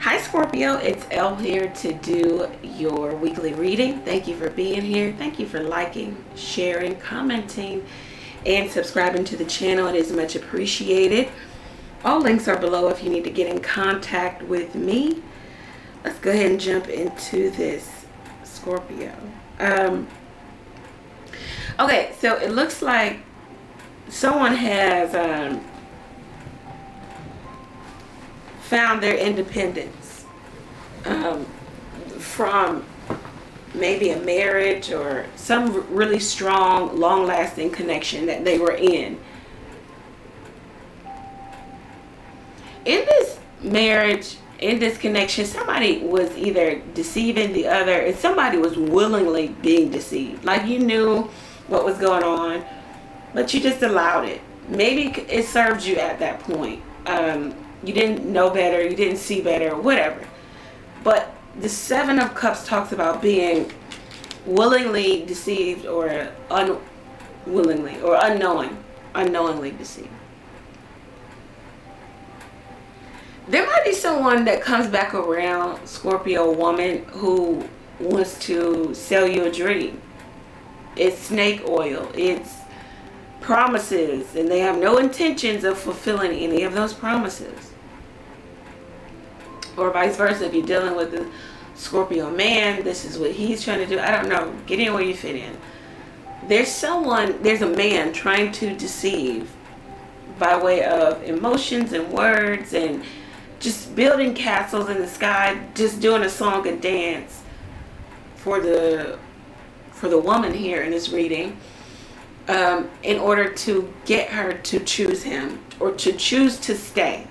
Hi Scorpio, it's Elle here to do your weekly reading. Thank you for being here. Thank you for liking, sharing, commenting, and subscribing to the channel. It is much appreciated. All links are below if you need to get in contact with me. Let's go ahead and jump into this Scorpio. Um, okay, so it looks like someone has um, found their independence um, from maybe a marriage or some really strong, long-lasting connection that they were in. In this marriage, in this connection, somebody was either deceiving the other and somebody was willingly being deceived. Like you knew what was going on, but you just allowed it. Maybe it served you at that point. Um, you didn't know better, you didn't see better, whatever. But the Seven of Cups talks about being willingly deceived or unwillingly or unknowing, unknowingly deceived. There might be someone that comes back around, Scorpio woman, who wants to sell you a dream. It's snake oil. It's promises and they have no intentions of fulfilling any of those promises or vice versa. If you're dealing with a Scorpio man, this is what he's trying to do. I don't know. Get in where you fit in. There's someone, there's a man trying to deceive by way of emotions and words and just building castles in the sky, just doing a song and dance for the for the woman here in this reading um, in order to get her to choose him or to choose to stay.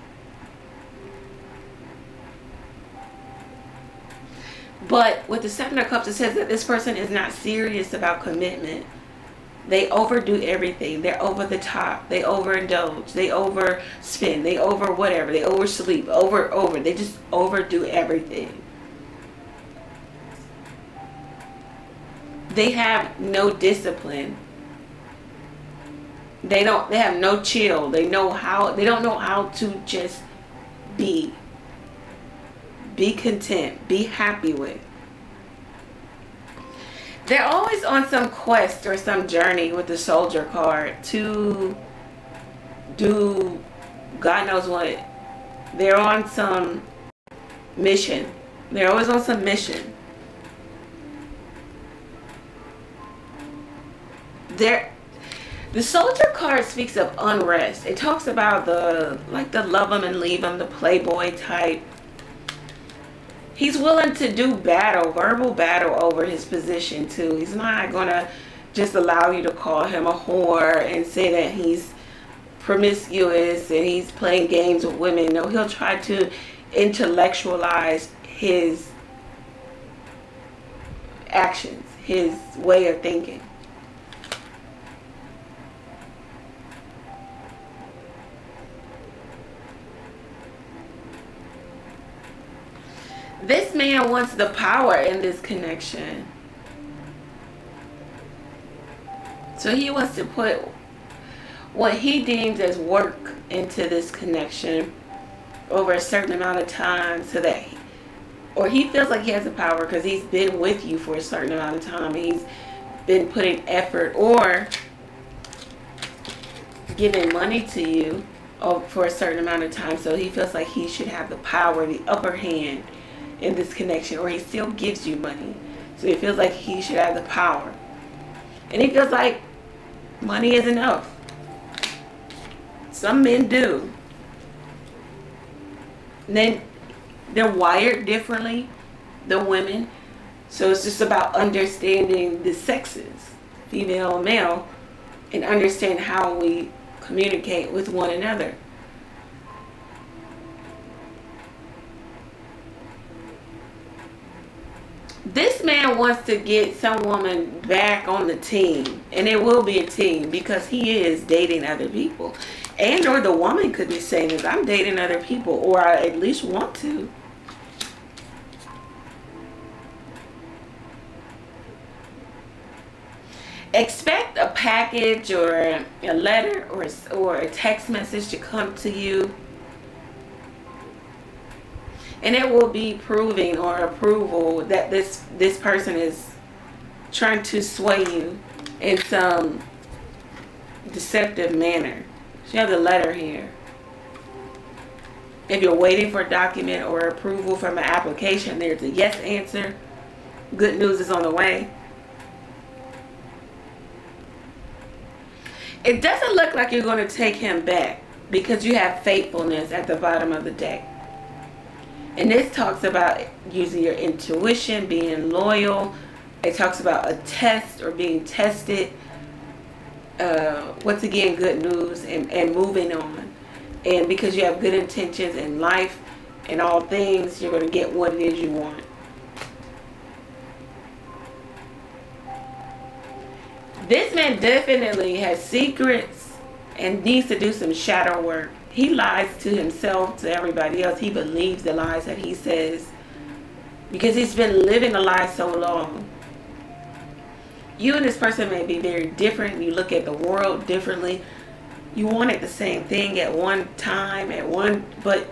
But with the Seven of Cups, it says that this person is not serious about commitment. They overdo everything. They're over the top. They overindulge. They overspend. They over whatever. They oversleep. Over, over. They just overdo everything. They have no discipline. They don't, they have no chill. They know how, they don't know how to just be be content, be happy with. They're always on some quest or some journey with the soldier card to do God knows what. They're on some mission. They're always on some mission. They're the soldier card speaks of unrest. It talks about the like the love them and leave them, the playboy type he's willing to do battle, verbal battle over his position too. He's not gonna just allow you to call him a whore and say that he's promiscuous and he's playing games with women. No, he'll try to intellectualize his actions, his way of thinking. This man wants the power in this connection. So he wants to put what he deems as work into this connection over a certain amount of time so that he, or he feels like he has the power because he's been with you for a certain amount of time he's been putting effort or giving money to you for a certain amount of time so he feels like he should have the power the upper hand in this connection or he still gives you money. So he feels like he should have the power. And he feels like money is enough. Some men do. And then they're wired differently, the women. So it's just about understanding the sexes, female and male, and understand how we communicate with one another. This man wants to get some woman back on the team and it will be a team because he is dating other people. And or the woman could be saying is i'm dating other people or i at least want to. Expect a package or a letter or, or a text message to come to you and it will be proving or approval that this this person is trying to sway you in some deceptive manner. So you have the letter here. If you're waiting for a document or approval from an application, there's a yes answer. Good news is on the way. It doesn't look like you're going to take him back because you have faithfulness at the bottom of the deck. And this talks about using your intuition, being loyal. It talks about a test or being tested. Uh, once again, good news and, and moving on. And because you have good intentions in life and all things, you're going to get what it is you want. This man definitely has secrets and needs to do some shadow work. He lies to himself, to everybody else. He believes the lies that he says because he's been living a lie so long. You and this person may be very different. You look at the world differently. You wanted the same thing at one time, at one, but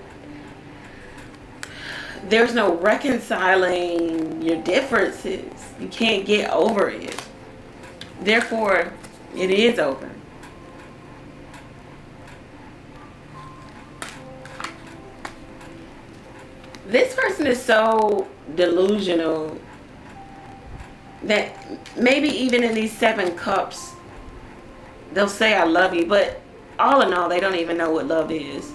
there's no reconciling your differences. You can't get over it. Therefore, it is over. This person is so delusional that maybe even in these seven cups, they'll say, I love you, but all in all, they don't even know what love is.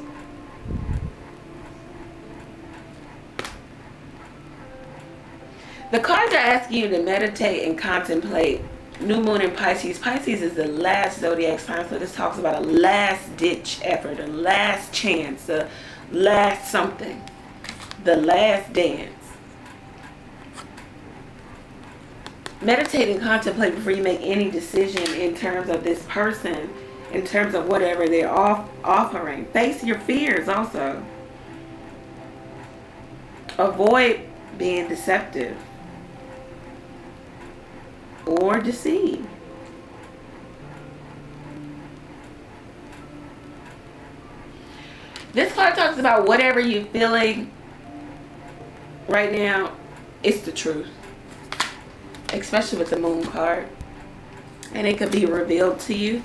The cards are asking you to meditate and contemplate new moon in Pisces. Pisces is the last zodiac sign, so this talks about a last ditch effort, a last chance, a last something, the last dance. Meditate and contemplate before you make any decision in terms of this person, in terms of whatever they're off offering. Face your fears also. Avoid being deceptive or deceive. This card talks about whatever you're feeling right now, it's the truth. Especially with the moon card. And it could be revealed to you.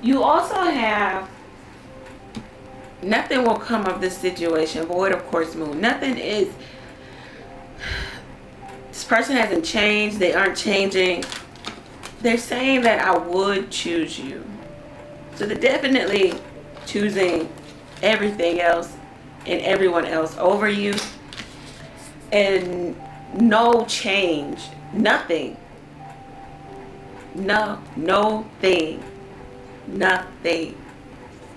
You also have nothing will come of this situation. Void of course moon. Nothing is this person hasn't changed. They aren't changing. They're saying that I would choose you. So they're definitely choosing everything else and everyone else over you. And no change. Nothing. No, no thing. Nothing.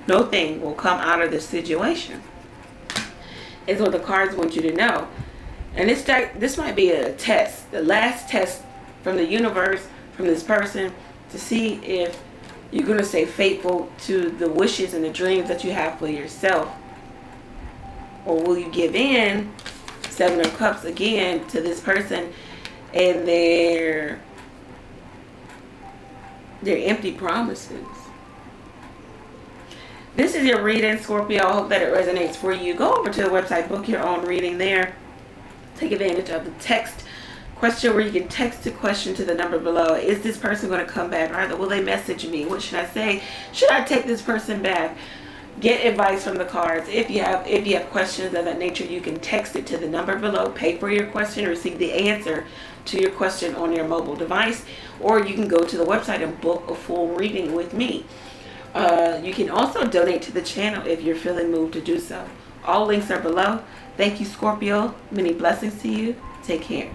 No thing will come out of this situation. Is what the cards want you to know. And this this might be a test, the last test from the universe, from this person, to see if you're going to stay faithful to the wishes and the dreams that you have for yourself. Or will you give in, Seven of Cups again, to this person and their, their empty promises. This is your reading, Scorpio. I hope that it resonates for you. Go over to the website, book your own reading there take advantage of the text question where you can text a question to the number below. Is this person going to come back? Or will they message me? What should I say? Should I take this person back? Get advice from the cards. If you have if you have questions of that nature, you can text it to the number below, pay for your question, receive the answer to your question on your mobile device, or you can go to the website and book a full reading with me. Uh, you can also donate to the channel if you're feeling moved to do so. All links are below. Thank you, Scorpio. Many blessings to you. Take care.